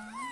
Yeah.